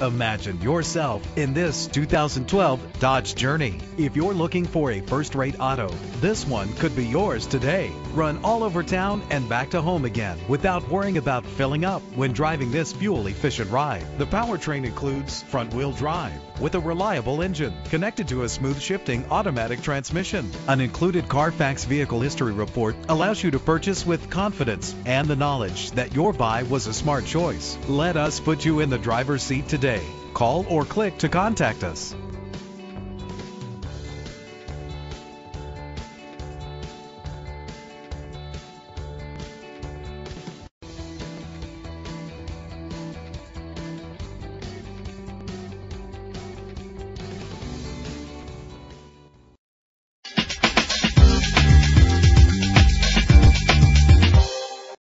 Imagine yourself in this 2012 Dodge Journey. If you're looking for a first-rate auto, this one could be yours today. Run all over town and back to home again without worrying about filling up when driving this fuel-efficient ride. The powertrain includes front-wheel drive with a reliable engine connected to a smooth shifting automatic transmission. An included Carfax vehicle history report allows you to purchase with confidence and the knowledge that your buy was a smart choice. Let us put you in the driver's seat today. Call or click to contact us.